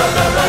la la la